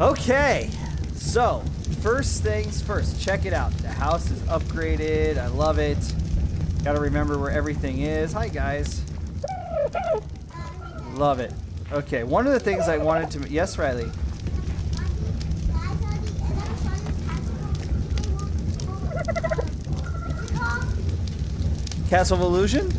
Okay, so first things first, check it out. The house is upgraded. I love it. Gotta remember where everything is. Hi, guys. Love it. Okay, one of the things I wanted to. Yes, Riley. Castle of Illusion?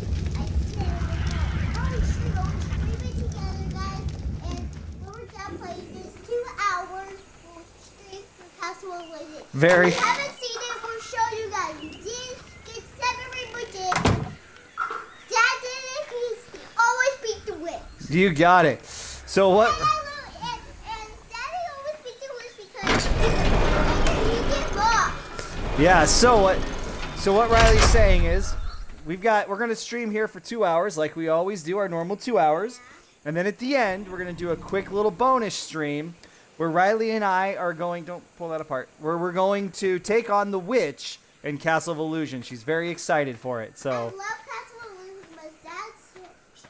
Very. If you haven't seen it, we'll show you guys. We did get seven rainbow. Dad did it. Always beat the witch. You got it. So what? And, and, and Daddy always beat the witch because he get lost. Yeah. So what? So what Riley's saying is, we've got we're gonna stream here for two hours, like we always do, our normal two hours, and then at the end we're gonna do a quick little bonus stream where Riley and I are going. Don't pull that apart. Where we're going to take on the witch in Castle of Illusion. She's very excited for it. So. I love Castle of Illusion Dad said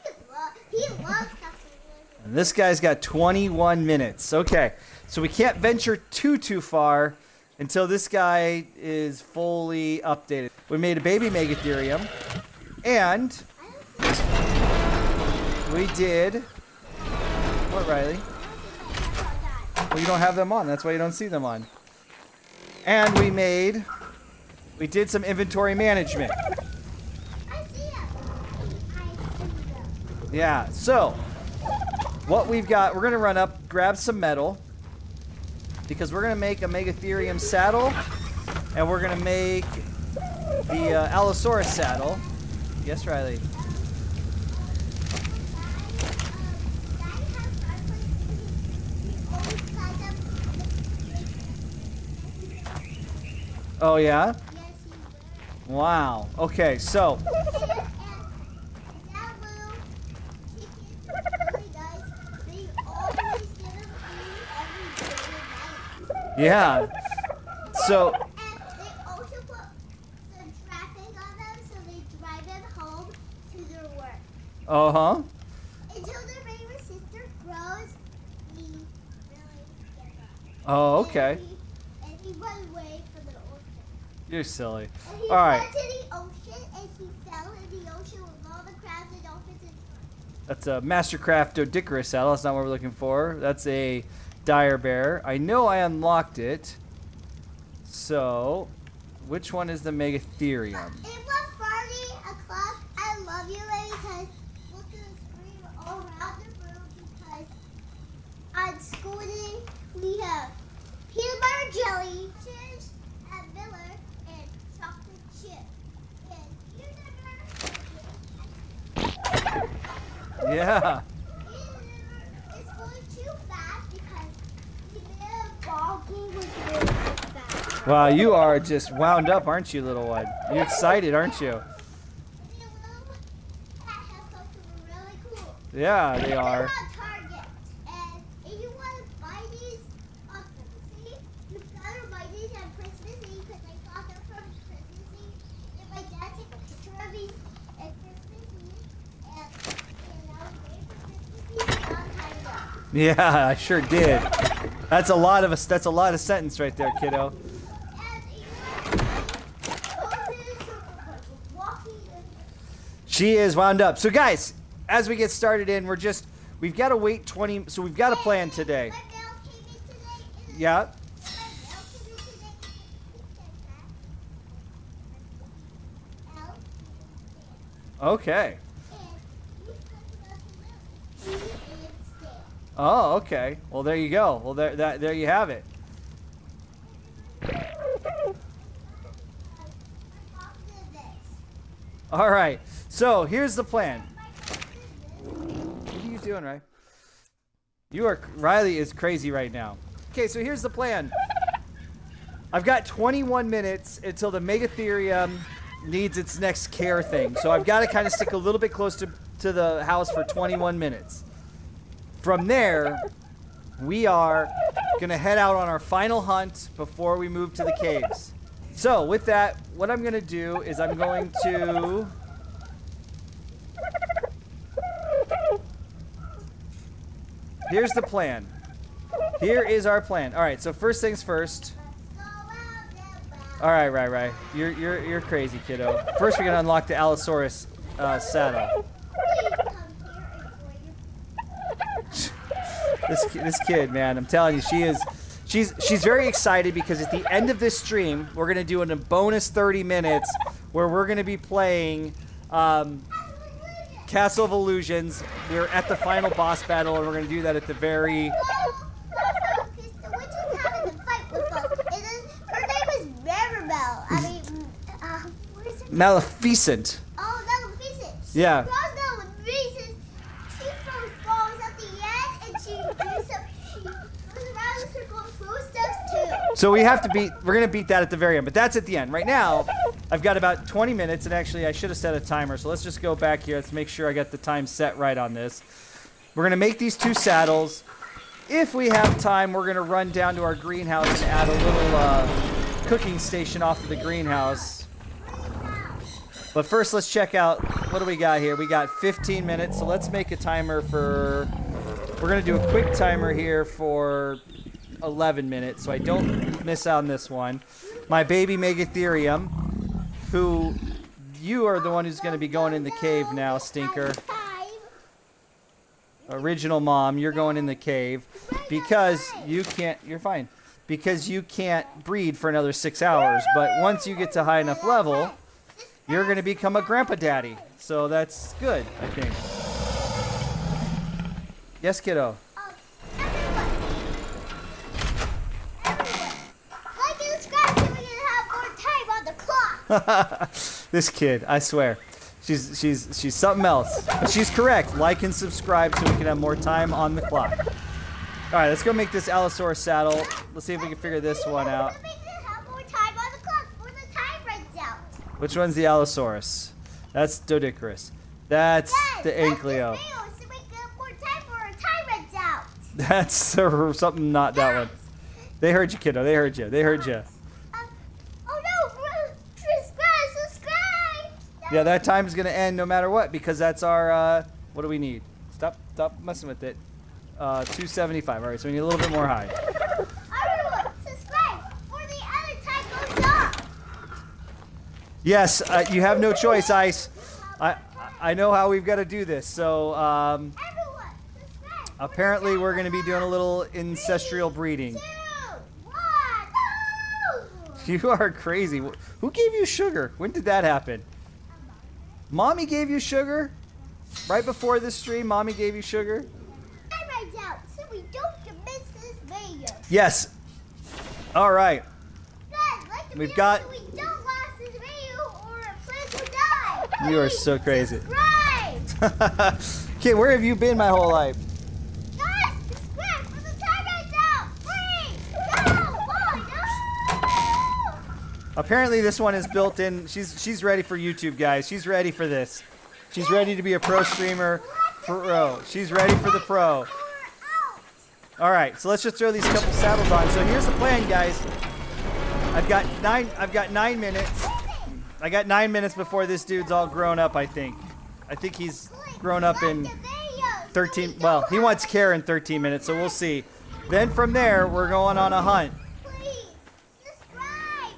he, lo- he loves Castle of Illusion. And this guy's got 21 minutes. Okay, so we can't venture too too far until this guy is fully updated. We made a baby Megatherium, and we did. What, Riley? Well, you don't have them on. That's why you don't see them on. And we made. We did some inventory management. Yeah, so what we've got, we're gonna run up, grab some metal, because we're gonna make a Megatherium saddle, and we're gonna make the uh, Allosaurus saddle. Yes, Riley. Oh yeah. Wow. Okay, so yeah. So they also put some traffic on them so they drive them home to their work. uh huh. Until their baby sister grows, we really. Oh okay. Crabs and dolphins and That's a Mastercraft Doedicurus saddle. That's not what we're looking for. That's a Dire Bear. I know I unlocked it. So, which one is the Megatherium? It was Friday o'clock. I love you, lady, because look at the screen all around the room because on school day we have peanut butter jelly, chips at Miller, and chocolate chip. And you never, Yeah. you never, it's going too fast because the ball game was really fast. Wow, you are just wound up, aren't you, little one? You're excited, aren't you? And the little cat has something really cool. Yeah, they are. on Target. And if you want to buy these on Christmas Eve, you gotta buy these on Christmas Eve because I got them from Christmas Eve. And my dad took a picture of these at Christmas Eve. And, and I was waiting for Christmas Eve and I'm hanging up. Yeah, I sure did. That's a lot of us. That's a lot of sentence right there, kiddo. She is wound up. So, guys, as we get started in, we're just we've got to wait 20. So we've got a plan today. Yeah. Okay. And we talked about the mail. E and Stan. Oh, okay. Well, there you go. Well, there, that, there you have it. All right. So here's the plan. What are you doing, Riley? You are Riley is crazy right now. Okay, so here's the plan. I've got 21 minutes until the Megatherium needs its next care thing. So I've got to kind of stick a little bit close to, to the house for 21 minutes. From there, we are to head out on our final hunt before we move to the caves. So, with that, what I'm to do is I'm going to. Here's the plan. Here is our plan. All right, so first things first. All right, right, right. You're you're you're crazy, kiddo. First, we're gonna unlock the Allosaurus uh, saddle. This this kid, man, I'm telling you, she is. She's she's very excited because at the end of this stream, we're gonna do in a bonus 30 minutes where we're gonna be playing um, Castle of Illusions. We're at the final boss battle, and we're gonna do that at the very. Her name is Maribel. I mean, what is it? Maleficent. Oh, Maleficent. Yeah. throws Maleficent. She throws balls at the end, and she does some. She goes around the circle and throws stuff too. So we have to beat. We're gonna beat that at the very end, but that's at the end. Right now, I've got about 20 minutes, and actually, I should have set a timer. So let's just go back here. Let's make sure I got the time set right on this. We're gonna make these two saddles. If we have time, we're gonna run down to our greenhouse and add a little uh, cooking station off of the greenhouse. But first, let's check out what do we got here. We got 15 minutes, so let's make a timer for. We're gonna do a quick timer here for 11 minutes, so I don't miss out on this one. My baby Megatherium, who you are the one who's gonna be going in the cave now, Stinker. Original mom, you're going in the cave because you can't. You're fine because you can't breed for another six hours. But once you get to high enough level, you're gonna become a grandpa daddy. So that's good, I think. Yes, kiddo. this kid, I swear. She's she's she's something else. But she's correct. Like and subscribe so we can have more time on the clock. All right, let's go make this Allosaurus saddle. Let's see if we can figure this one out. So we can have more time on the clock before the time runs out. Which one's the Allosaurus? That's Doedicurus. That's Yes, the that's Ankylo. So we can have more time before our time runs out. That's uh, something not that one. They heard you, kiddo. They heard you. They heard you. Um, oh no! Subscribe! Subscribe! Yeah, that time is gonna end no matter what because that's our. Uh, what do we need? Stop, stop messing with it. Uh, 275. All right, so we need a little bit more high. Yes, uh, you have no choice, Ice. I I know how we've got to do this. So um, apparently we're gonna be doing a little ancestral breeding. You are crazy. Who gave you sugar? When did that happen? Mommy gave you sugar? Right before this stream, mommy gave you sugar? Out, so we don't miss this video. Yes. All right. Like We've got- so we don't lose this video or a friend will die. You are so crazy. Kid, where have you been my whole life? Guys, subscribe for the time runs out. Three, two, one, go! Apparently this one is built in. She's she's ready for YouTube, guys. She's ready for this. She's ready to be a pro streamer. Pro. Oh, she's ready for the pro. All right, so let's just throw these couple saddles on. So here's the plan, guys. I've got nine. I've got nine minutes. I got nine minutes before this dude's all grown up. I think. I think he's grown up in 13. Well, he wants care in 13 minutes, so we'll see. Then from there, we're going on a hunt. Please, subscribe.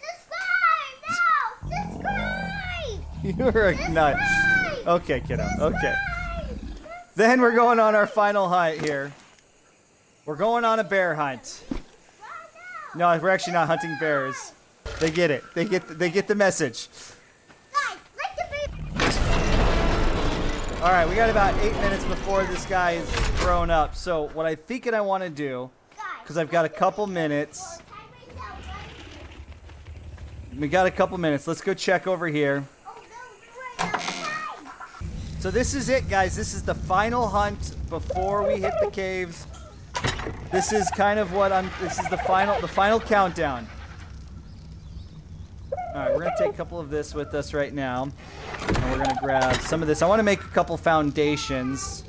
Subscribe now. Subscribe. You're a nut. Okay, kiddo. Okay. Then we're going on our final hunt here. We're going on a bear hunt. No, we're actually not hunting bears. They get it. They get they get the message. Guys, like the video. All right, we got about eight minutes before this guy is grown up. So what I think and I want to do, because I've got a couple minutes. before time runs out, right? We got a couple minutes. Let's go check over here. So this is it, guys. This is the final hunt before we hit the caves. This is kind of what I'm. This is the final, the final countdown. All right, we're gonna take a couple of this with us right now, and we're gonna grab some of this. I want to make a couple foundations.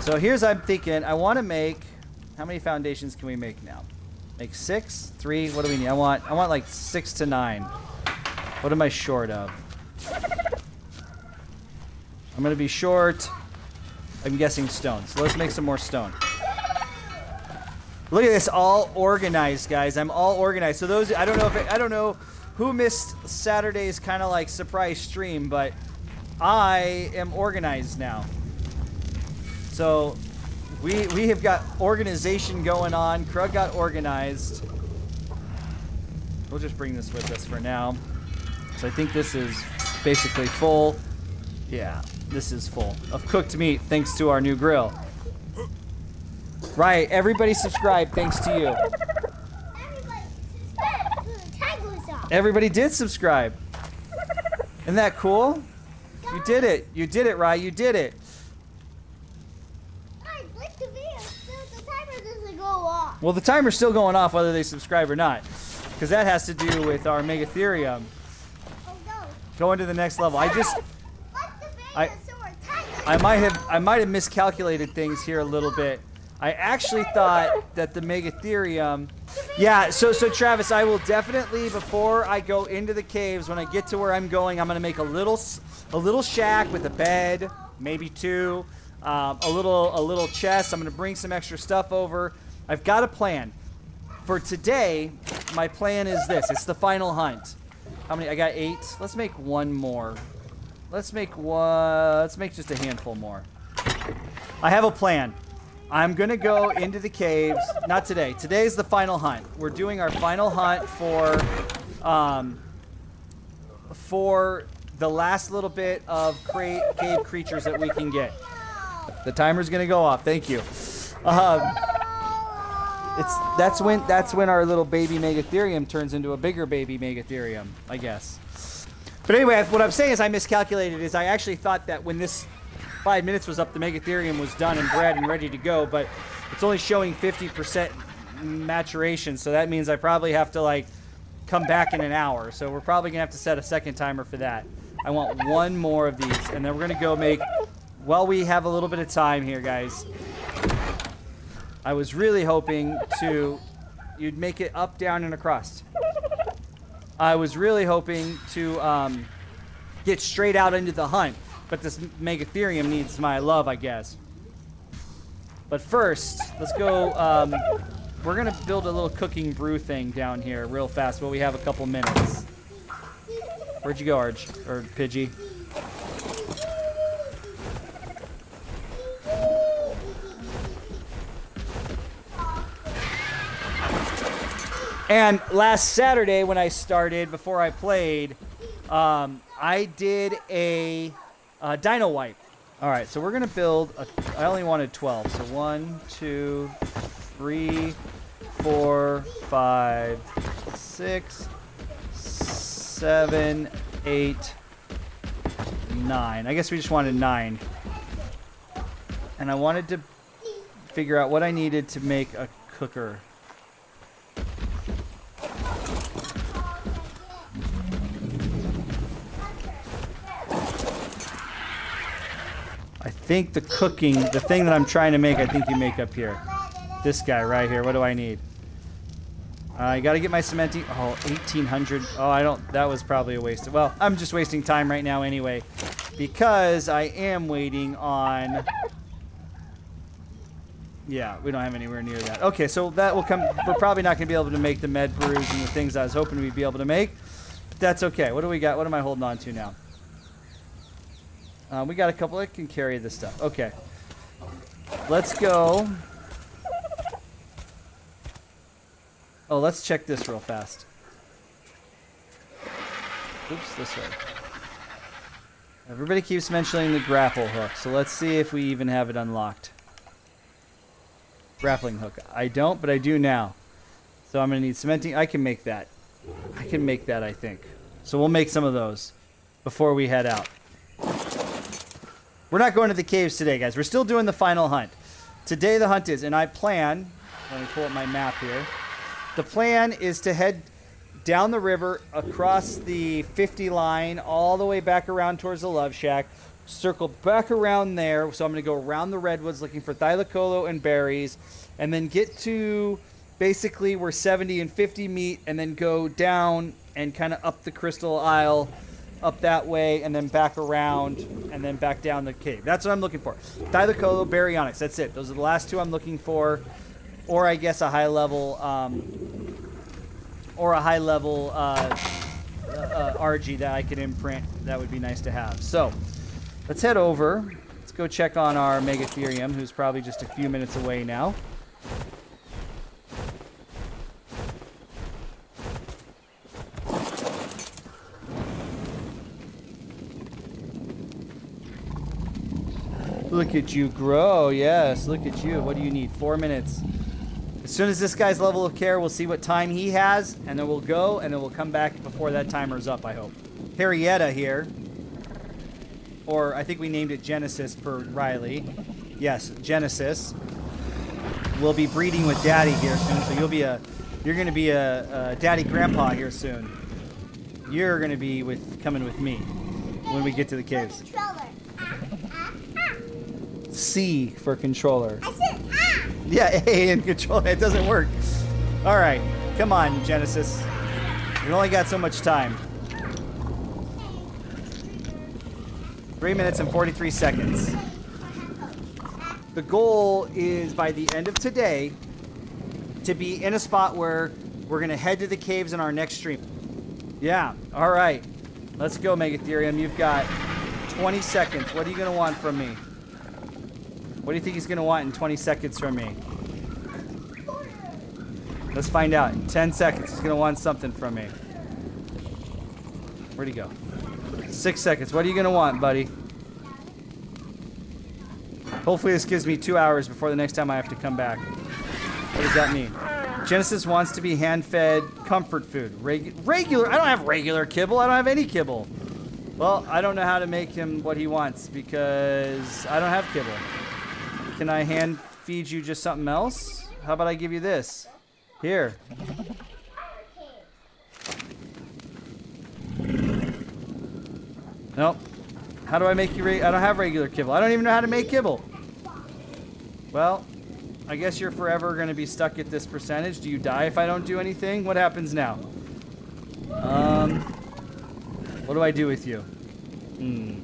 So here's I'm thinking. I want to make. How many foundations can we make now? Make six, three. What do we need? I want. I want like six to nine. What am I short of? I'm gonna be short I'm guessing stone. So let's make some more stone. Look at this, all organized, guys. I'm all organized. So those, I don't know if it, I don't know who missed Saturday's kind of like surprise stream, but I am organized now. So we we have got organization going on. Krug got organized. We'll just bring this with us for now. So I think this is basically full. Yeah, this is full of cooked meat thanks to our new grill. Right, everybody subscribe thanks to you. Everybody, subscribe. The tag was off. Everybody did subscribe. Isn't that cool? You did it. You did it, Rye. You did it. I clicked the video, so the timer doesn't go off. Well, the timer's still going off whether they subscribe or not. Because that has to do with our Megatherium. Going to the next level. I just I-. I might have I might have miscalculated things here a little bit. I actually thought that the Megatherium Yeah, so so Travis, I will definitely before I go into the caves when I get to where I'm going, I'm going to make a little a little shack with a bed, maybe two, um, a little a little chest. I'm to bring some extra stuff over. I've got a plan. For today, my plan is this. It's the final hunt. How many? I got 8. Let's make one more. Let's make one. Let's make just a handful more. I have a plan. I'm gonna go into the caves. Not today. Today's the final hunt. We're doing our final hunt for, um, for the last little bit of cave creatures that we can get. The timer's gonna go off. Thank you. Um, it's that's when that's when our little baby Megatherium turns into a bigger baby Megatherium, I guess. But anyway, what I'm saying is I miscalculated. Is I actually thought that when this five minutes was up, the Megatherium was done and bred and ready to go, but it's only showing 50% maturation, so that means I probably have to like come back in an hour. So we're probably gonna have to set a second timer for that. I want one more of these, and then we're gonna go make. While we have a little bit of time here, guys, I was really hoping to you'd make it up, down, and across. I was really hoping to um, get straight out into the hunt, but this Megatherium needs my love, I guess. But first, let's go. Um, we're gonna build a little cooking brew thing down here real fast, while we have a couple minutes. Where'd you go, Arch or Pidgey? And last Saturday when I started, before I played, um, I did a, uh dino wipe. All right, so we're gonna build. A, I only wanted 12, so one, two, three, four, five, six, seven, eight, nine. I guess we just wanted nine. And I wanted to figure out what I needed to make a cooker. Think the cooking, the thing that I'm trying to make, I think you make up here. This guy right here. What do I need? Uh, I got to get my cementing. Oh, 1800. Oh, I don't. That was probably a waste. Of, well, I'm just wasting time right now anyway, because I am waiting on. Yeah, we don't have anywhere near that. Okay, so that will come. We're probably not going to be able to make the med brews and the things I was hoping we'd be able to make. But that's okay. What do we got? What am I holding on to now? Uh, we got a couple that can carry this stuff. Okay. Let's go. Oh, let's check this real fast. Oops, this way. Everybody keeps mentioning the grapple hook, so let's see if we even have it unlocked. Grappling hook. I don't, but I do now. So I'm going to need cementing. I can make that. I can make that, I think. So we'll make some of those before we head out. We're not going to the caves today, guys. We're still doing the final hunt. Today the hunt is, and I plan, let me pull up my map here. The plan is to head down the river, across the 50 line, all the way back around towards the Love Shack, circle back around there. So I'm going to go around the redwoods looking for Thylacoleo and berries, and then get to basically where 70 and 50 meet, and then go down and kind of up the Crystal Isle up that way, and then back around, and then back down the cave. That's what I'm looking for. Thylacoleo, Baryonyx. That's it. Those are the last two I'm looking for. Or I guess a high level, um, or a high level uh, uh, RG that I could imprint. That would be nice to have. So let's head over. Let's go check on our Megatherium, who's probably just a few minutes away now. Look at you grow. Yes, look at you. What do you need? Four minutes. As soon as this guy's level of care, we'll see what time he has, and then we'll go, and then we'll come back before that timer's up, I hope. Harrietta here. Or I think we named it Genesis per Riley. Yes, Genesis. We'll be breeding with Daddy here soon, so you'll be a, you're gonna be a, a Daddy Grandpa here soon. You're gonna be with coming with me when we get to the caves. C for controller. I said ah. Yeah, A in controller. It doesn't work. All right, come on, Genesis. We only got so much time. Three minutes and 43 seconds. The goal is by the end of today to be in a spot where we're going to head to the caves in our next stream. Yeah, all right. Let's go, Megatherium. You've got 20 seconds. What are you going to want from me? What do you think he's to want in 20 seconds from me? Let's find out. In 10 seconds, he's to want something from me. Where'd he go? Six seconds. What are you to want, buddy? Hopefully this gives me two hours before the next time I have to come back. What does that mean? Genesis wants to be hand-fed comfort food. Regu regular? I don't have regular kibble. I don't have any kibble. Well, I don't know how to make him what he wants because I don't have kibble. Can I hand feed you just something else? How about I give you this? Here. Nope. How do I make you? I don't have regular kibble. I don't even know how to make kibble. Well, I guess you're forever going to be stuck at this percentage. Do you die if I don't do anything? What happens now? Um, what do I do with you? Hmm.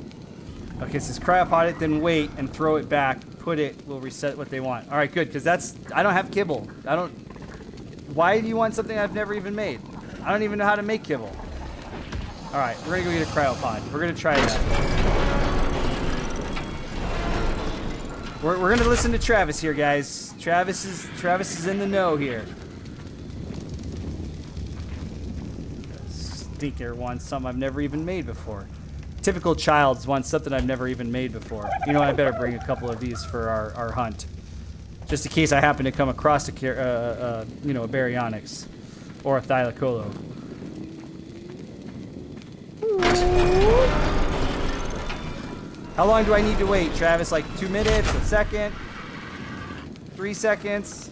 Okay, it's cryopod it, then wait and throw it back. Put it will reset what they want. All right, good, because that's I don't have kibble. I don't. Why do you want something I've never even made? I don't even know how to make kibble. All right, we're gonna go get a cryopod. We're gonna try that. We're, we're gonna listen to Travis here, guys. Travis is Travis is in the know here. Stinker wants something I've never even made before. Typical childs wants something I've never even made before. You know, I better bring a couple of these for our, our hunt, just in case I happen to come across a uh, uh, you know a baryonyx or a thylacoleo. How long do I need to wait, Travis? Like two minutes, a second, three seconds?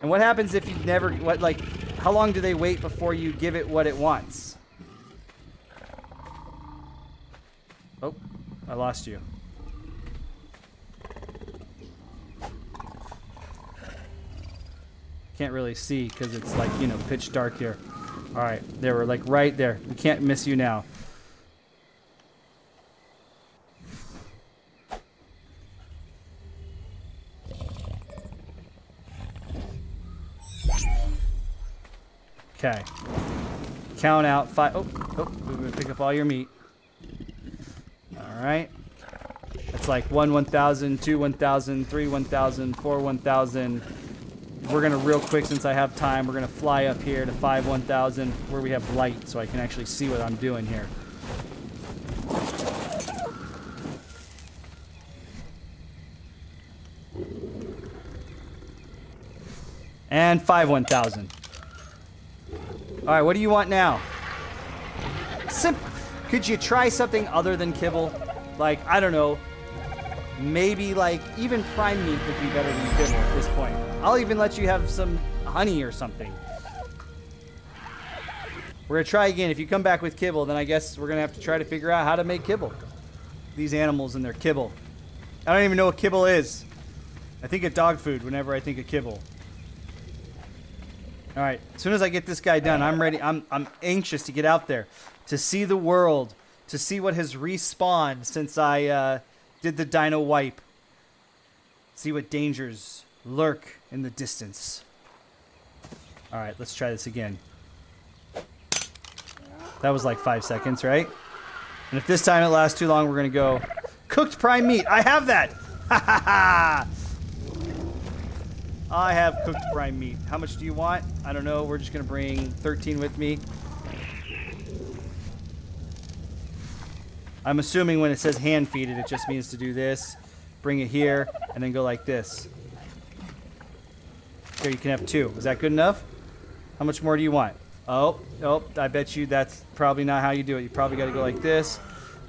And what happens if you never, what, like, how long do they wait before you give it what it wants? Oh, I lost you. Can't really see because it's like, you know, pitch dark here. All right, they were like right there. We can't miss you now. Okay. Count out five. Oh, oh, we're gonna pick up all your meat. All right. It's like one 1,000, two 1,000, three 1,000, four 1,000. We're gonna real quick, since I have time, we're gonna fly up here to five 1,000 where we have light so I can actually see what I'm doing here. And five 1,000. All right, what do you want now? Sim Could you try something other than kibble? Like, I don't know. Maybe like even prime meat would be better than kibble at this point. I'll even let you have some honey or something. We're gonna try again. If you come back with kibble, then I guess we're gonna have to try to figure out how to make kibble. These animals and their kibble. I don't even know what kibble is. I think of dog food whenever I think of kibble. All right. As soon as I get this guy done, I'm ready. I'm I'm anxious to get out there, to see the world, to see what has respawned since I uh, did the dino wipe. See what dangers lurk in the distance. All right, let's try this again. That was like five seconds, right? And if this time it lasts too long, we're gonna go cooked prime meat. I have that. Ha ha ha! I have cooked prime meat. How much do you want? I don't know. We're just gonna bring 13 with me. I'm assuming when it says hand feed it, it just means to do this. Bring it here, and then go like this. Here, you can have two. Is that good enough? How much more do you want? Oh, oh, I bet you that's probably not how you do it. You probably got to go like this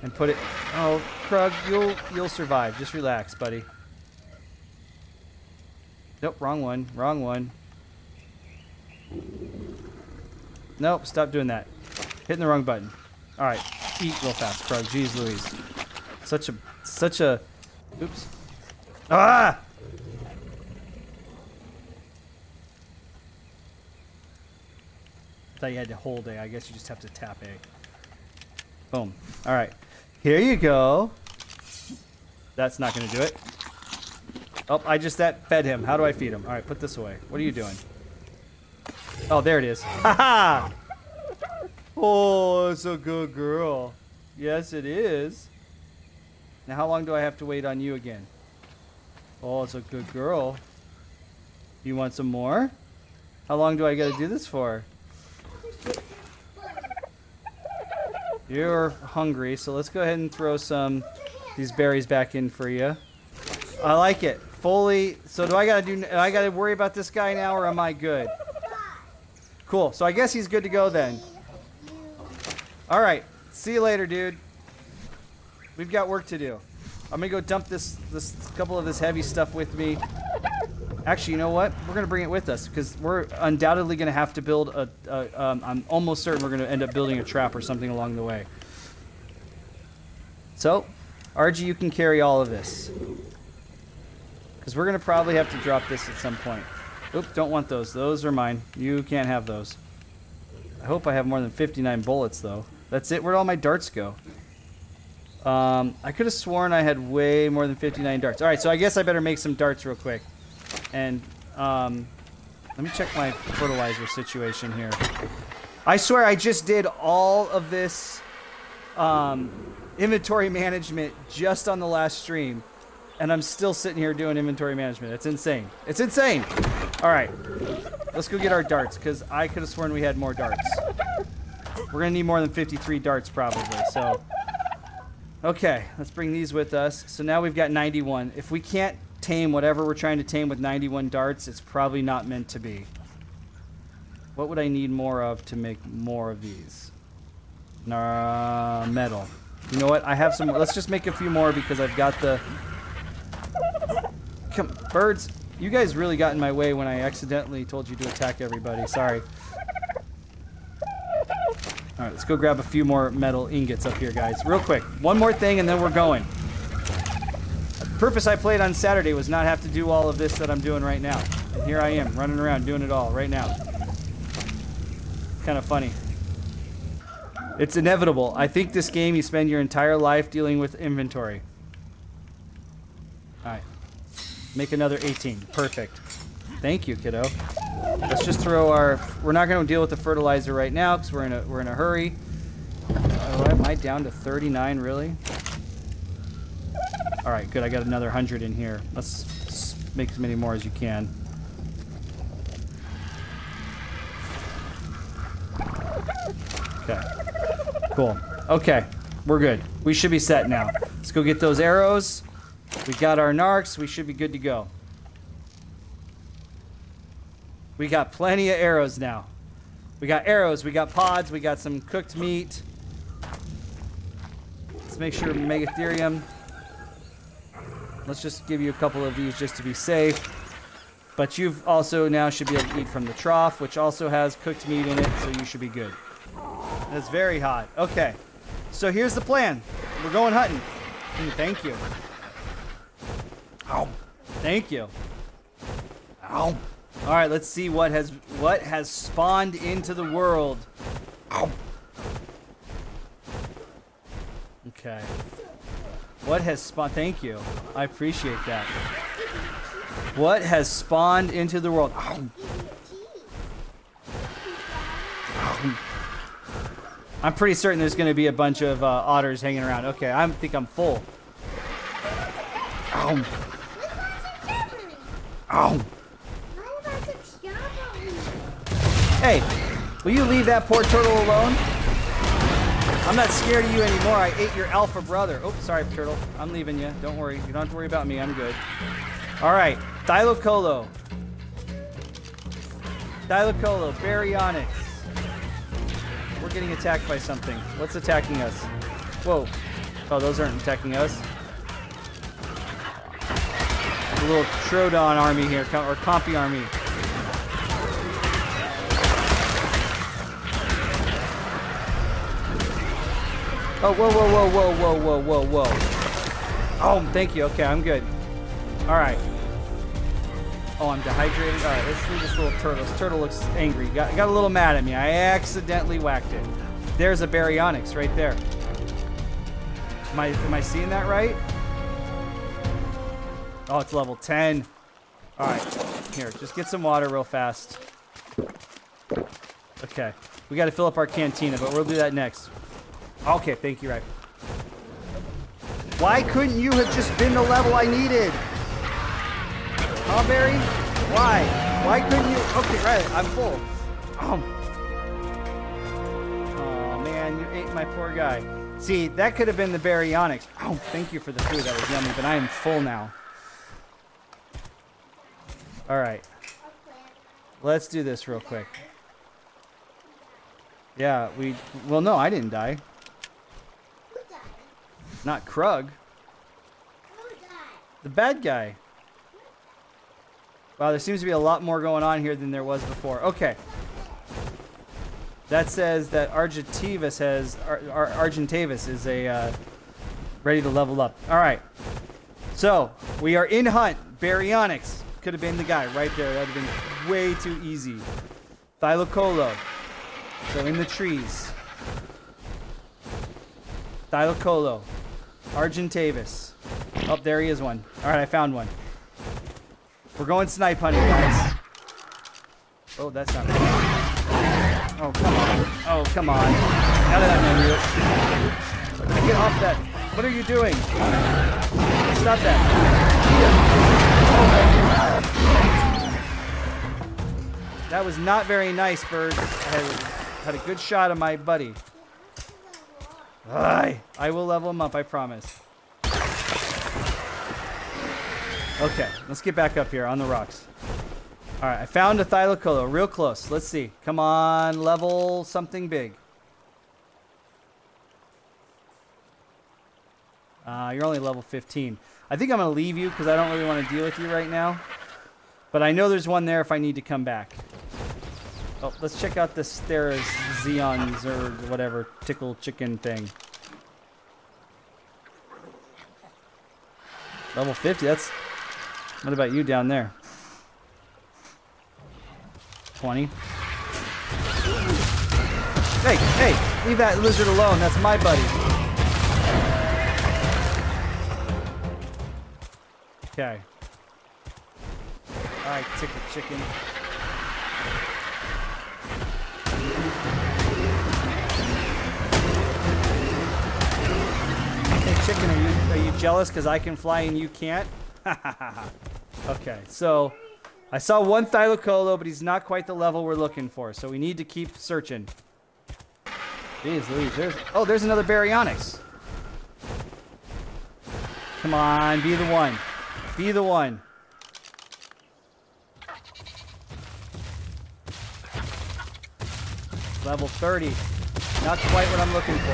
and put it. Oh, Krug, you'll you'll survive. Just relax, buddy. Nope, wrong one. Wrong one. Nope, stop doing that. Hitting the wrong button. All right, eat real fast, Krug. Jeez Louise. Such a such a. Oops. Ah! I thought you had to hold A. I guess you just have to tap A. Boom. All right. Here you go. That's not going to do it. Oh, I just that fed him. How do I feed him? All right, put this away. What are you doing? Oh, there it is. Ha ha! Oh, it's a good girl. Yes, it is. Now, how long do I have to wait on you again? Oh, it's a good girl. You want some more? How long do I got to do this for? You're hungry, so let's go ahead and throw some these berries back in for you. I like it. Fully. So do I gotta do? I gotta worry about this guy now, or am I good? Cool. So I guess he's good to go then. All right. See you later, dude. We've got work to do. I'm gonna go dump this this couple of this heavy stuff with me. Actually, you know what? We're gonna bring it with us because we're undoubtedly gonna have to build a. a um, I'm almost certain we're gonna end up building a trap or something along the way. So, RG, you can carry all of this because we're gonna probably have to drop this at some point. Oop! Don't want those. Those are mine. You can't have those. I hope I have more than 59 bullets though. That's it. Where'd all my darts go? Um, I could have sworn I had way more than 59 darts. All right, so I guess I better make some darts real quick. And um, let me check my fertilizer situation here. I swear I just did all of this um, inventory management just on the last stream. And I'm still sitting here doing inventory management. It's insane. It's insane. All right. Let's go get our darts because I could have sworn we had more darts. We're to need more than 53 darts probably. So, okay. Let's bring these with us. So now we've got 91. If we can't tame whatever we're trying to tame with 91 darts, it's probably not meant to be. What would I need more of to make more of these? Uh, metal. You know what? I have some. Let's just make a few more because I've got the. Come, birds. You guys really got in my way when I accidentally told you to attack everybody. Sorry. All right, let's go grab a few more metal ingots up here, guys. Real quick. One more thing, and then we're going. The purpose I played on Saturday was not have to do all of this that I'm doing right now. And here I am, running around doing it all right now. Kind of funny. It's inevitable. I think this game you spend your entire life dealing with inventory. Alright. Make another 18. Perfect. Thank you, kiddo. Let's just throw our... We're not going to deal with the fertilizer right now because we're in a we're in a hurry. Oh, am I down to 39, really? Alright, good. I got another 100 in here. Let's make as many more as you can. Okay. Cool. Okay. We're good. We should be set now. Let's go get those arrows. We got our narcs. We should be good to go. We got plenty of arrows now. We got arrows. We got pods. We got some cooked meat. Let's make sure Megatherium. Let's just give you a couple of these just to be safe. But you've also now should be able to eat from the trough, which also has cooked meat in it, so you should be good. It's very hot. Okay. So here's the plan. We're going hunting. Mm, thank you. Ow. Thank you. Ow. All right, let's see what has what has spawned into the world. Ow. Okay. What has spawned? Thank you. I appreciate that. What has spawned into the world? Ow. I'm pretty certain there's going to be a bunch of uh, otters hanging around. Okay, I think I'm full. Ow. Ow. Hey, will you leave that poor turtle alone? I'm not scared of you anymore. I ate your alpha brother. Oh, sorry, turtle. I'm leaving you. Don't worry. You don't have to worry about me. I'm good. All right, Thylacoleo. Thylacoleo, Baryonyx. We're getting attacked by something. What's attacking us? Whoa. Oh, those aren't attacking us. A little Troodon army here, or Compy army. Oh, whoa, whoa, whoa, whoa, whoa, whoa, whoa, whoa. Oh, thank you. Okay, I'm good. All right. Oh, I'm dehydrated. All right, let's leave this little turtle. This turtle looks angry. Got, got a little mad at me. I accidentally whacked it. There's a Baryonyx right there. Am I, am I seeing that right? Oh, it's level 10. All right, here, just get some water real fast. Okay, we got to fill up our cantina, but we'll do that next. Okay, thank you, right. Why couldn't you have just been the level I needed? Huh, Barry? Why? Why couldn't you? Okay, right, I'm full. Um. Oh, man, you ate my poor guy. See, that could have been the baryonyx. Oh, thank you for the food. That was yummy, but I am full now. All right. Let's do this real quick. Yeah, we... Well, no, I didn't die. Not Krug. The bad guy. Wow, there seems to be a lot more going on here than there was before. Okay. That says that Argentavis has Ar Ar Argentavis is a uh, ready to level up. All right. So we are in hunt. Baryonyx could have been the guy right there. That would have been way too easy. Thylacoleo. So in the trees. Thylacoleo. Argentavis. Oh, there he is one. All right, I found one. We're going snipe hunting, guys. Oh, that's not right. Oh, come on. Oh, come on. Of that menu. Get off that. What are you doing? Stop that. That was not very nice, bird. I had, had a good shot of my buddy. Aye. I will level him up, I promise. Okay, let's get back up here on the rocks. All right, I found a Thylacoleo, real close. Let's see. Come on, level something big. Uh, you're only level 15. I think I'm going to leave you because I don't really want to deal with you right now. But I know there's one there if I need to come back. Oh, let's check out this Theras Zeons or whatever tickle chicken thing. Level 50, that's... What about you down there? 20. Hey, hey, leave that lizard alone. That's my buddy. Okay. Alright, tickle chicken, jealous because I can fly and you can't? okay, so I saw one Thylacoleo, but he's not quite the level we're looking for, so we need to keep searching. Jeez Louise, there's... Oh, there's another Baryonyx. Come on, be the one. Be the one. Level 30. Not quite what I'm looking for.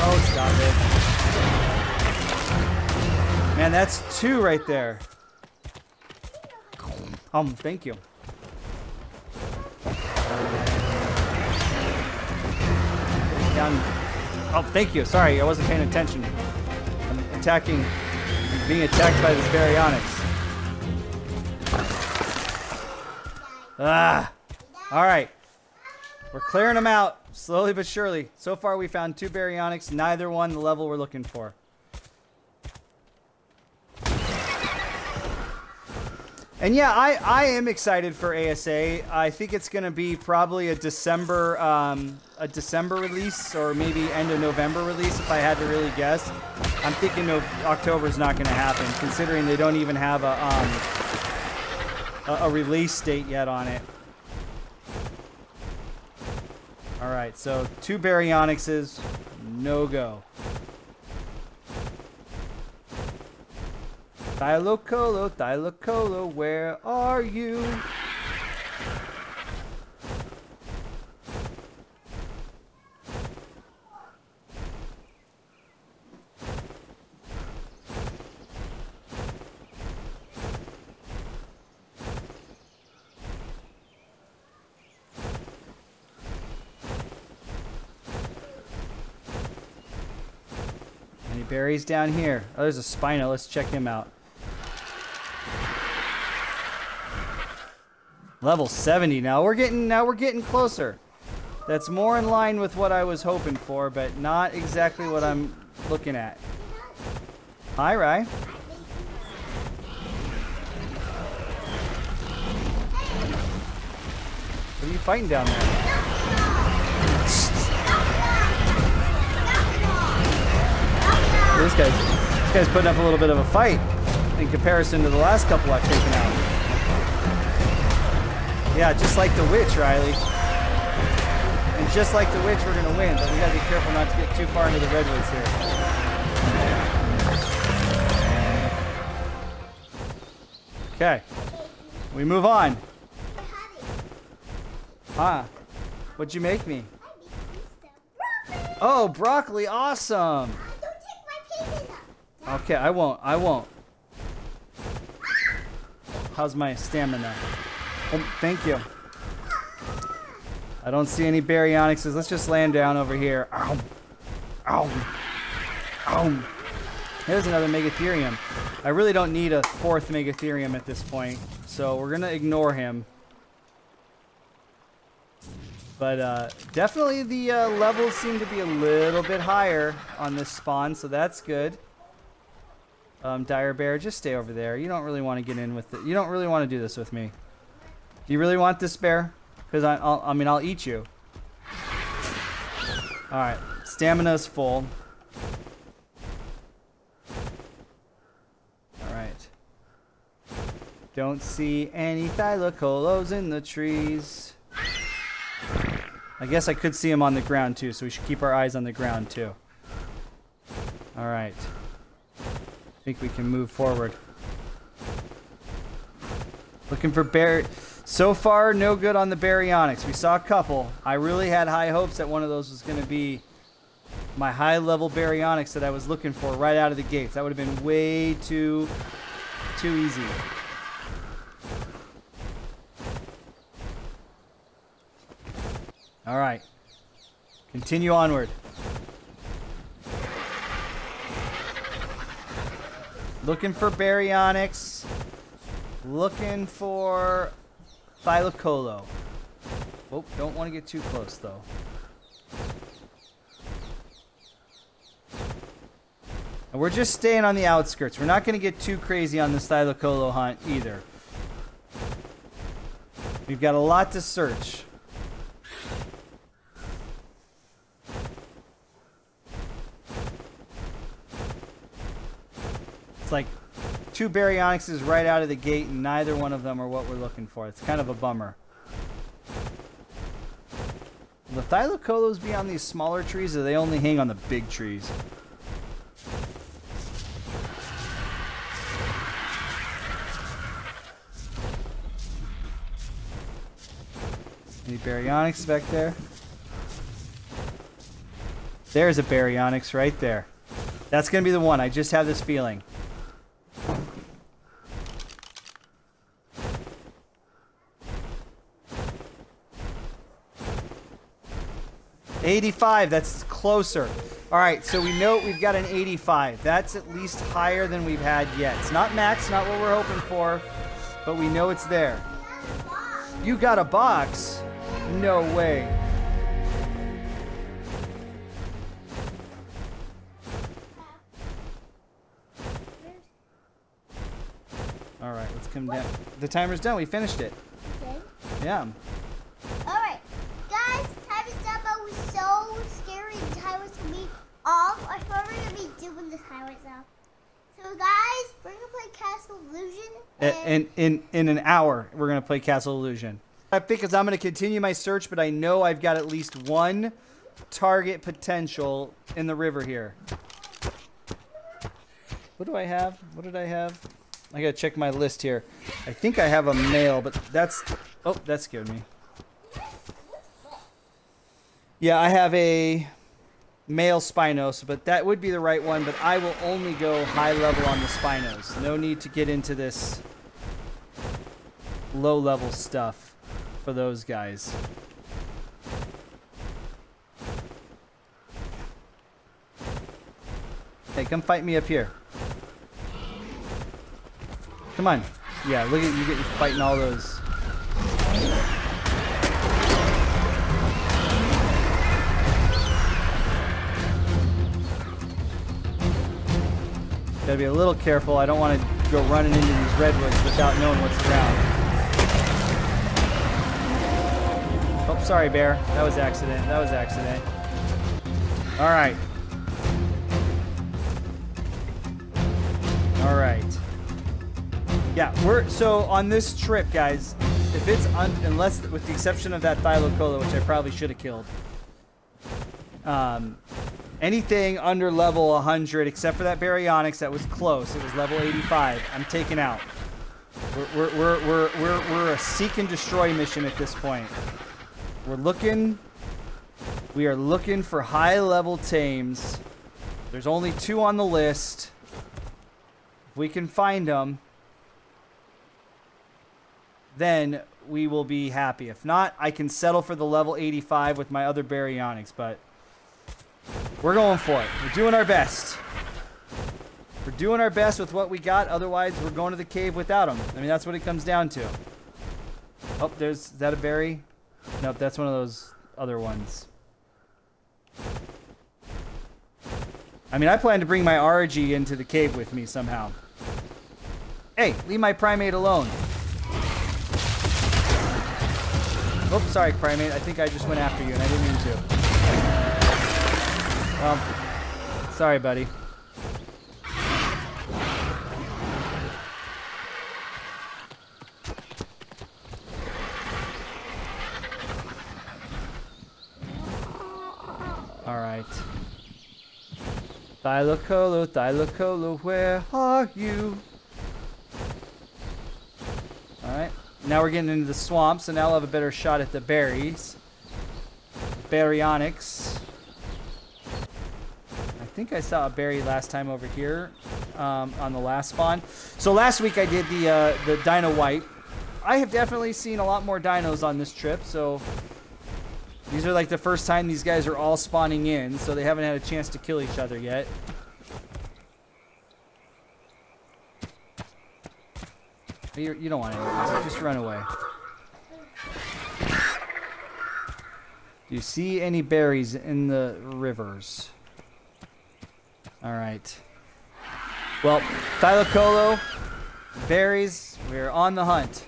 Oh, stop it. Man, that's two right there. Um, thank you. Down. Oh, thank you. Sorry, I wasn't paying attention. I'm attacking, being attacked by this Baryonyx. Ah. All right. We're clearing them out slowly but surely. So far, we found two baryonyx. Neither one the level we're looking for. And yeah, I, I am excited for ASA. I think it's going to be probably a December um, a December release or maybe end of November release if I had to really guess. I'm thinking no, October is not going to happen, considering they don't even have a, um, a a release date yet on it. All right, so two Baryonyxes, no go. Thylacoleo, Thylacoleo, where are you? Any Barys down here? Oh, there's a Spino. Let's check him out. Level 70 now. We're getting now we're getting closer. That's more in line with what I was hoping for, but not exactly what I'm looking at. Hi, Rye. What are you fighting down there? This guy's this guy's putting up a little bit of a fight in comparison to the last couple I've taken out. Yeah, just like the witch, Riley. And just like the witch, we're gonna win, but we gotta be careful not to get too far into the redwoods here. Okay, we move on. Huh? What'd you make me? Oh, broccoli, awesome. Okay, I won't. I won't. How's my stamina? Oh, thank you. I don't see any baryonyxes. Let's just land down over here. Ow. Ow. Ow. There's another Megatherium. I really don't need a fourth Megatherium at this point, so we're going to ignore him. But uh, definitely the uh, levels seem to be a little bit higher on this spawn, so that's good. Um, Dire Bear, just stay over there. You don't really want to get in with it. You don't really want to do this with me. Do you really want this bear? Because I, I'll, I mean, I'll eat you. All right, stamina's full. All right. Don't see any Thylacoleos in the trees. I guess I could see him on the ground too, so we should keep our eyes on the ground too. All right. I think we can move forward. Looking for bear. So far, no good on the baryonyx. We saw a couple. I really had high hopes that one of those was going to be my high-level baryonyx that I was looking for right out of the gates. That would have been way too, too easy. All right. Continue onward. Looking for baryonyx. Looking for Thylacoleo. Oh, don't want to get too close though. And we're just staying on the outskirts. We're not going to get too crazy on this Thylacoleo hunt either. We've got a lot to search. It's like two baryonyxes right out of the gate, and neither one of them are what we're looking for. It's kind of a bummer. Will the Thylacoleos be on these smaller trees, or they only hang on the big trees? Any baryonyx back there? There's a baryonyx right there. That's going to be the one. I just have this feeling. Eighty-five. That's closer. All right. So we know we've got an eighty-five. That's at least higher than we've had yet. It's not max. Not what we're hoping for, but we know it's there. You got a box? No way. All right, let's come down. The timer's done. We finished it. Okay. Yeah. Alright. Guys, time is up. I was so scary. The time was to be off. I thought we were going to be the time right now. So, guys, we're going to play Castle Illusion. A- In in in an hour, we're gonna play Castle Illusion. I think because I'm gonna continue my search, but I know I've got at least one target potential in the river here. What do I have? What did I have? I gotta check my list here. I think I have a male, but that's oh that scared me. Yeah, I have a male Spinos, but that would be the right one, but I will only go high level on the Spinos. No need to get into this low level stuff for those guys. Hey, come fight me up here. Come on. Yeah, look at you getting fighting all those. Gotta be a little careful. I don't want to go running into these redwoods without knowing what's around. Oh, sorry, bear. That was accident. That was accident. All right. All right. Yeah, we're so on this trip, guys. If it's un, unless with the exception of that Thylacoleo, which I probably should have killed. Um, anything under level 100, except for that Baryonyx that was close. It was level 85. I'm taking out. We're, we're, we're, we're, we're, a seek and destroy mission at this point. We're looking. We are looking for high level tames. There's only two on the list. If we can find them, then we will be happy. If not, I can settle for the level 85 with my other Baryonyx, but we're going for it. We're doing our best. We're doing our best with what we got. Otherwise, we're going to the cave without them. I mean, that's what it comes down to. Oh, there's is that a Bary? Nope, that's one of those other ones. I mean, I plan to bring my RG into the cave with me somehow. Hey, leave my primate alone. Oops, sorry, primate. I think I just went after you, and I didn't mean to. Well, sorry, buddy. All right. Thylacoleo, Thylacoleo, where are you? All right. Now we're getting into the swamp, so now I'll have a better shot at the Barys. Baryonyx. I think I saw a Bary last time over here um, on the last spawn. So last week I did the uh, the Dino Wipe. I have definitely seen a lot more dinos on this trip, so these are like the first time these guys are all spawning in, so they haven't had a chance to kill each other yet. You, you don't want to just run away. Do you see any Barys in the rivers? All right. Well, Thylacoleo, Barys, we're on the hunt.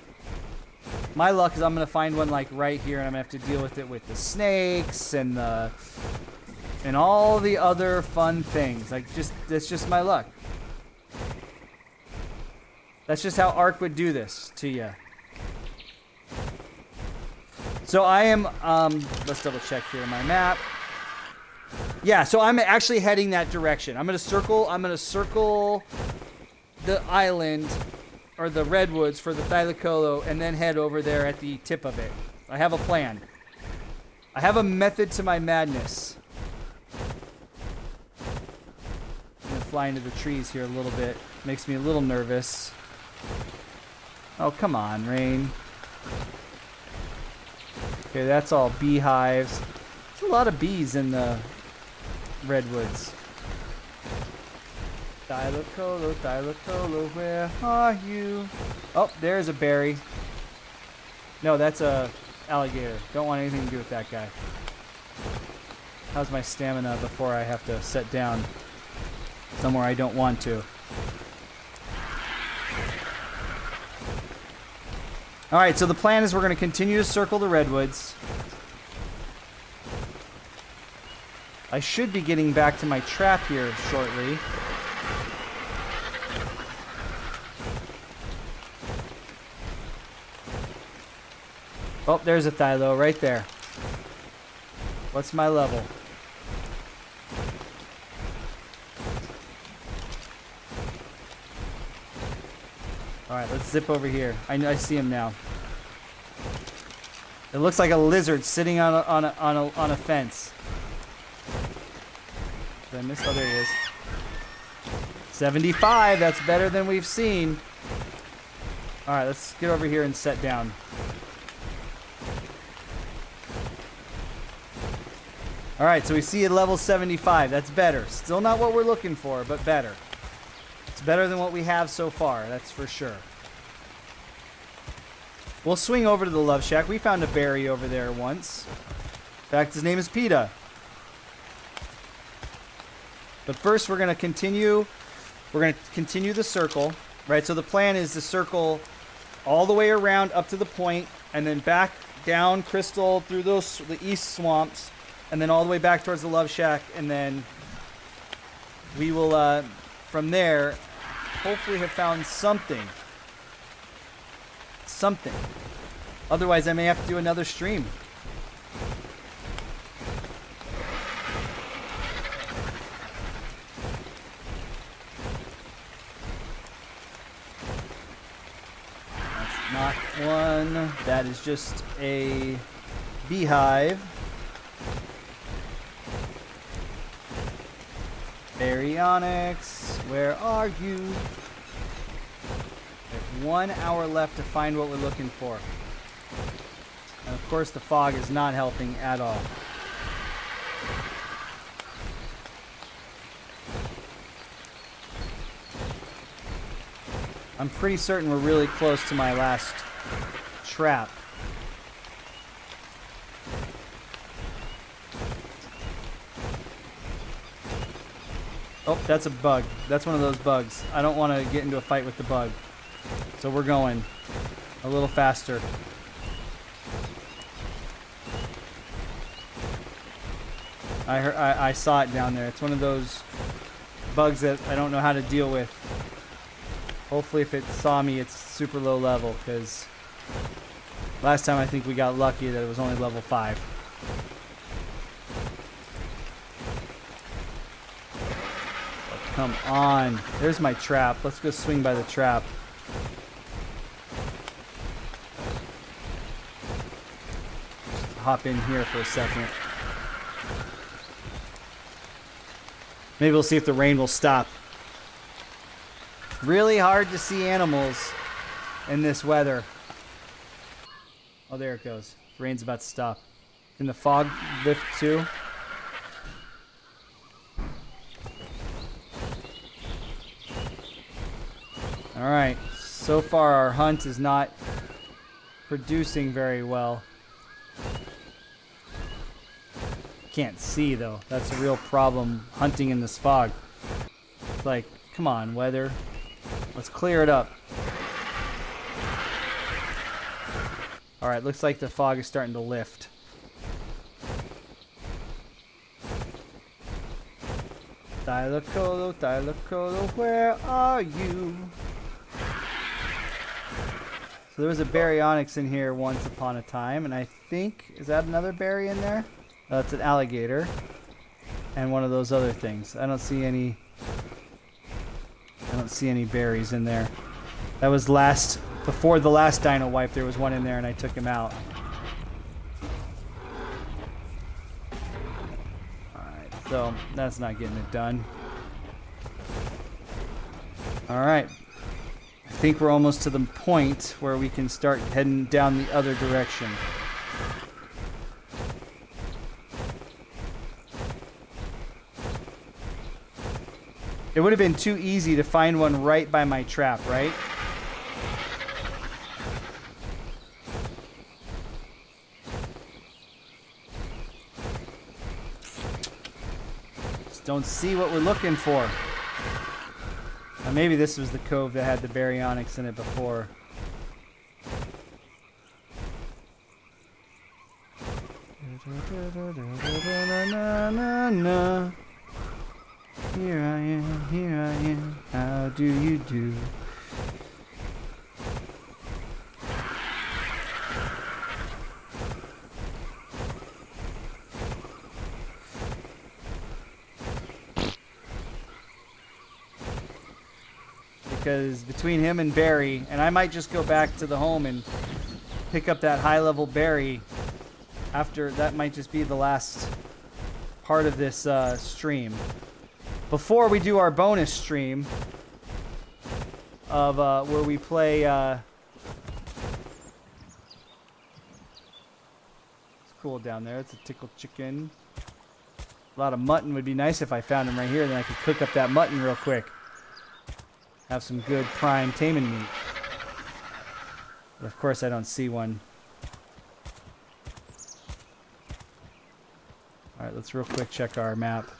My luck is I'm gonna find one like right here, and I'm gonna have to deal with it with the snakes and the and all the other fun things. Like just that's just my luck. That's just how Ark would do this to you. So I am. Um, let's double check here my map. Yeah, so I'm actually heading that direction. I'm gonna circle. I'm gonna circle the island or the redwoods for the Thylacoleo and then head over there at the tip of it. I have a plan. I have a method to my madness. I'm gonna fly into the trees here a little bit. Makes me a little nervous. Oh, come on, Rain. Okay, that's all beehives. There's a lot of bees in the redwoods. Thylacoleo, Thylacoleo, where are you? Oh, there's a Bary. No, that's a alligator. Don't want anything to do with that guy. How's my stamina before I have to set down somewhere I don't want to? Alright, so the plan is we're going to continue to circle the redwoods. I should be getting back to my trap here shortly. Oh, there's a Thylo right there. What's my level? Alright, let's zip over here. I, I see him now. It looks like a lizard sitting on a, on a, on a, on a fence. I miss? Oh, there he is. 75, that's better than we've seen. Alright, let's get over here and set down. Alright, so we see a level 75. That's better. Still not what we're looking for, but better. It's better than what we have so far, that's for sure. We'll swing over to the Love Shack. We found a Bary over there once. In fact, his name is PETA. But first, we're going to continue. We're going to continue the circle, right? So the plan is to circle all the way around up to the point, and then back down Crystal through those the east swamps, and then all the way back towards the Love Shack, and then we will, uh, from there, hopefully have found something. Something. Otherwise, I may have to do another stream. One. That is just a beehive. Baryonyx, where are you? Have one hour left to find what we're looking for. And of course the fog is not helping at all. I'm pretty certain we're really close to my last trap. Oh, that's a bug. That's one of those bugs. I don't want to get into a fight with the bug. So we're going a little faster. I, heard, I, I saw it down there. It's one of those bugs that I don't know how to deal with. Hopefully if it saw me, it's super low level, because last time I think we got lucky that it was only level 5. Come on. There's my trap. Let's go swing by the trap. Just hop in here for a second. Maybe we'll see if the rain will stop. Really hard to see animals in this weather. Oh, there it goes. Rain's about to stop. Can the fog lift too? Alright, so far our hunt is not producing very well. Can't see though. That's a real problem hunting in this fog. It's like, come on, weather. Let's clear it up. Alright, looks like the fog is starting to lift. Thylacoleo, Thylacoleo, where are you? So there was a baryonyx in here once upon a time, and I think, is that another Bary in there? That's an alligator. And one of those other things. I don't see any, don't see any Barys in there. That was last, before the last dino wipe, there was one in there and I took him out. Alright, so that's not getting it done. Alright, I think we're almost to the point where we can start heading down the other direction. It would have been too easy to find one right by my trap, right? Just don't see what we're looking for. Now maybe this was the cove that had the baryonyx in it before. Here I am, here I am, how do you do? Because between him and Bary, and I might just go back to the home and pick up that high level Bary after that might just be the last part of this uh, stream. Before we do our bonus stream of uh, where we play. Uh, it's cool down there. It's a tickle chicken. A lot of mutton would be nice if I found him right here. Then I could cook up that mutton real quick. Have some good prime taming meat. But of course, I don't see one. All right, let's real quick check our map.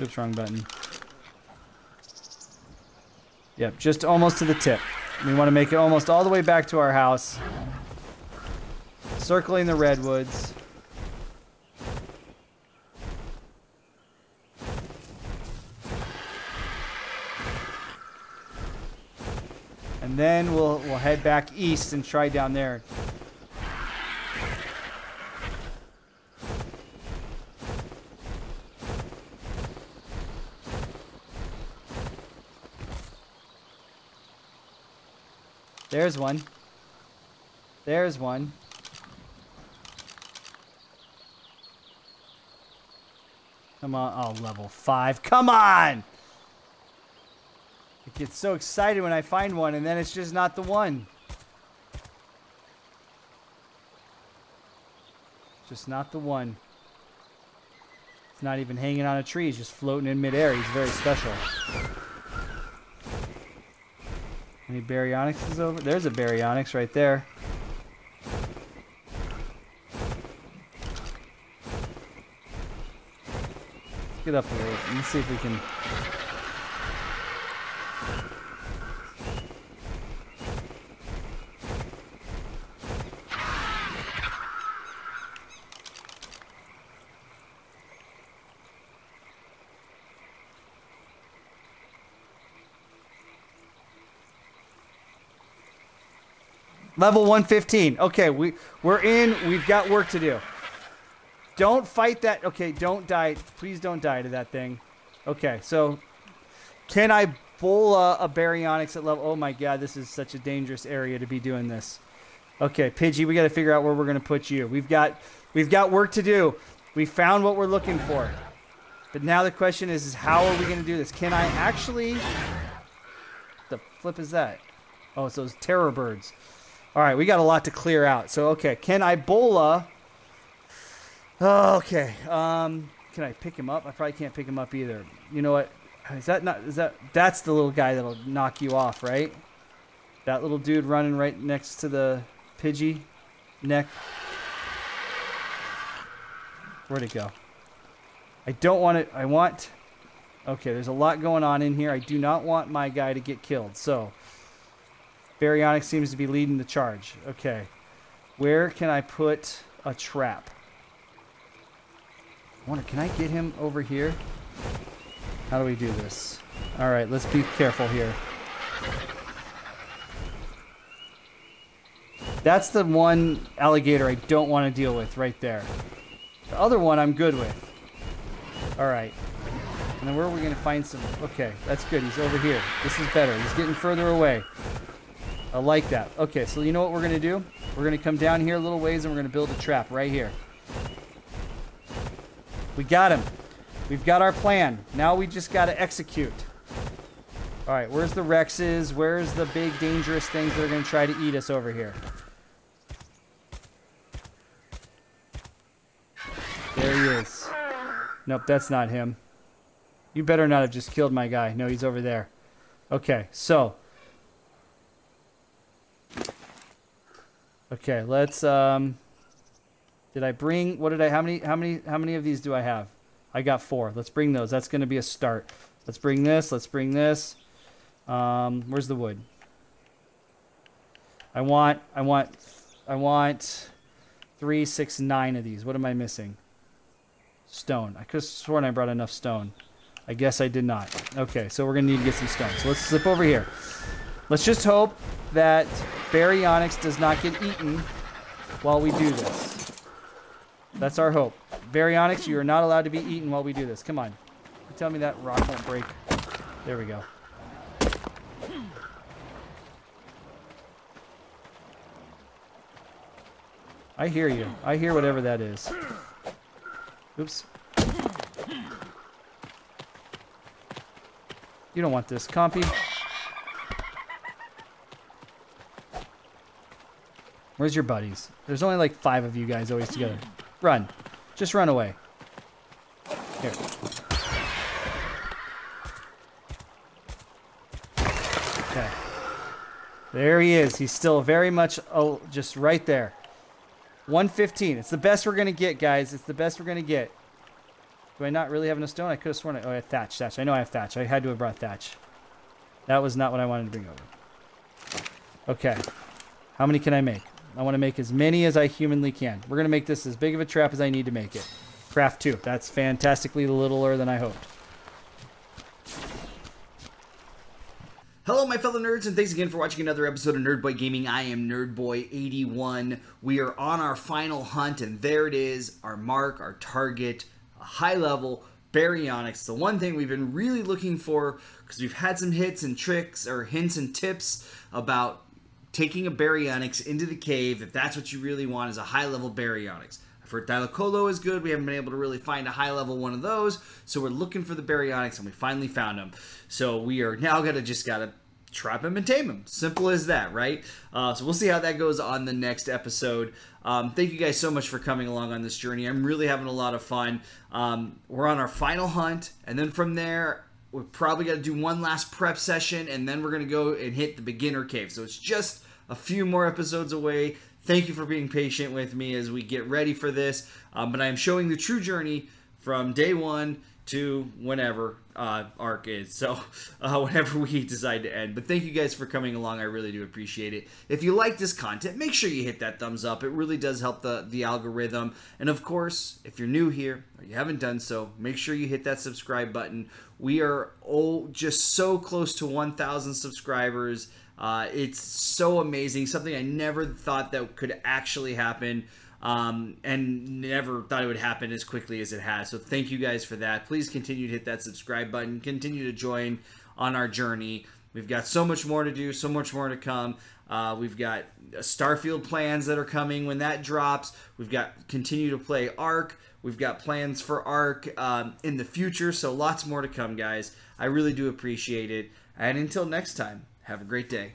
Oops, wrong button. Yep, just almost to the tip. We want to make it almost all the way back to our house. Circling the redwoods. And then we'll we'll head back east and try down there. There's one. There's one. Come on. Oh, level 5. Come on! I get so excited when I find one, and then it's just not the one. Just not the one. It's not even hanging on a tree. He's just floating in midair. He's very special. Any baryonyxes over? There's a baryonyx right there. Let's get up a little. Let me see if we can. Level 115. Okay, we we're in. We've got work to do. Don't fight that. Okay, don't die. Please don't die to that thing. Okay, so can I bola, a baryonyx at level? Oh my god, this is such a dangerous area to be doing this. Okay, Pidgey, we got to figure out where we're gonna put you. We've got we've got work to do. We found what we're looking for, but now the question is, is how are we gonna do this? Can I actually? The flip is that? Oh, it's those terror birds. All right, we got a lot to clear out. So, okay, can I bola? Oh, okay. Um, can I pick him up? I probably can't pick him up either. You know what? Is that not? Is that? That's the little guy that'll knock you off, right? That little dude running right next to the Pidgey neck. Where'd it go? I don't want it. I want. Okay, there's a lot going on in here. I do not want my guy to get killed. So, Baryonyx seems to be leading the charge. Okay. Where can I put a trap? I wonder, can I get him over here? How do we do this? All right, let's be careful here. That's the one alligator I don't want to deal with right there. The other one I'm good with. All right. And then where are we going to find some... Okay, that's good. He's over here. This is better. He's getting further away. I like that. Okay, so you know what we're going to do? We're going to come down here a little ways and we're going to build a trap right here. We got him. We've got our plan. Now we just got to execute. All right, where's the Rexes? Where's the big dangerous things that are going to try to eat us over here? There he is. Nope, that's not him. You better not have just killed my guy. No, he's over there. Okay, so Okay, let's um did I bring what did I how many how many how many of these do I have? I got four. Let's bring those. That's going to be a start. Let's bring this. Let's bring this. Um, where's the wood? I want, I want, I want three, six, nine of these. What am I missing? Stone. I could have sworn I brought enough stone. I guess I did not. Okay, so we're going to need to get some stone. So let's slip over here. Let's just hope that Baryonyx does not get eaten while we do this. That's our hope. Baryonyx, you are not allowed to be eaten while we do this. Come on. Tell me that rock won't break. There we go. I hear you. I hear whatever that is. Oops. You don't want this, Compy. Where's your buddies? There's only like five of you guys always together. Run. Just run away. Here. Okay. There he is. He's still very much oh, just right there. 115. It's the best we're going to get, guys. It's the best we're going to get. Do I not really have enough stone? I could have sworn I... Oh, I have thatch. Thatch. I know I have thatch. I had to have brought thatch. That was not what I wanted to bring over. Okay. How many can I make? I want to make as many as I humanly can. We're going to make this as big of a trap as I need to make it. Craft 2. That's fantastically littler than I hoped. Hello, my fellow nerds, and thanks again for watching another episode of Nerd Boy Gaming. I am Nerdboy81. We are on our final hunt, and there it is our mark, our target, a high level baryonyx. The one thing we've been really looking for because we've had some hits and tricks or hints and tips about taking a baryonyx into the cave if that's what you really want is a high level baryonyx. I've heard Thylacoleo is good. We haven't been able to really find a high level one of those, so we're looking for the baryonyx and we finally found him. So we are now gonna just gotta trap him and tame him. Simple as that, right? Uh, so we'll see how that goes on the next episode. Um, thank you guys so much for coming along on this journey. I'm really having a lot of fun. Um, we're on our final hunt, and then from there, we're probably got to do one last prep session, and then we're going to go and hit the beginner cave. So it's just a few more episodes away. Thank you for being patient with me as we get ready for this. Um, but I am showing the true journey from day one to whenever uh, Ark is. So uh, whenever we decide to end. But thank you guys for coming along. I really do appreciate it. If you like this content, make sure you hit that thumbs up. It really does help the the algorithm. And of course, if you're new here or you haven't done so, make sure you hit that subscribe button. We are oh just so close to 1,000 subscribers. Uh, it's so amazing. Something I never thought that could actually happen. Um, and never thought it would happen as quickly as it has. So thank you guys for that. Please continue to hit that subscribe button. Continue to join on our journey. We've got so much more to do, so much more to come. Uh, we've got Starfield plans that are coming when that drops. We've got continue to play Ark. We've got plans for Ark um, in the future, so lots more to come, guys. I really do appreciate it. And until next time, have a great day.